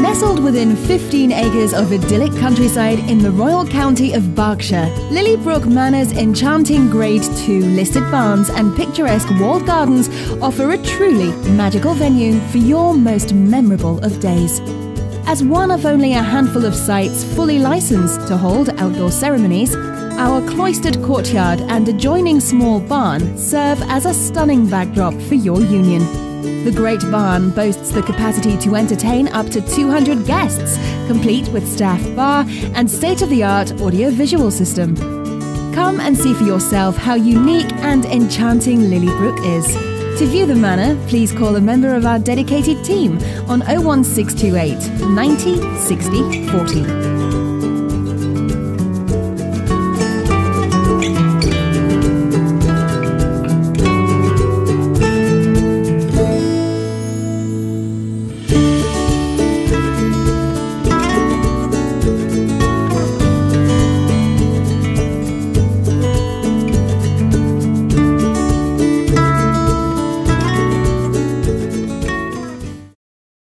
Nestled within 15 acres of idyllic countryside in the Royal County of Berkshire, Lillibrooke Manor's enchanting Grade 2 listed barns and picturesque walled gardens offer a truly magical venue for your most memorable of days. As one of only a handful of sites fully licensed to hold outdoor ceremonies, our cloistered courtyard and adjoining small barn serve as a stunning backdrop for your union. The Great Barn boasts the capacity to entertain up to 200 guests, complete with staffed bar and state of the art audio-visual system. Come and see for yourself how unique and enchanting Lillibrooke is. To view the manor, please call a member of our dedicated team on 01628 90 60 40.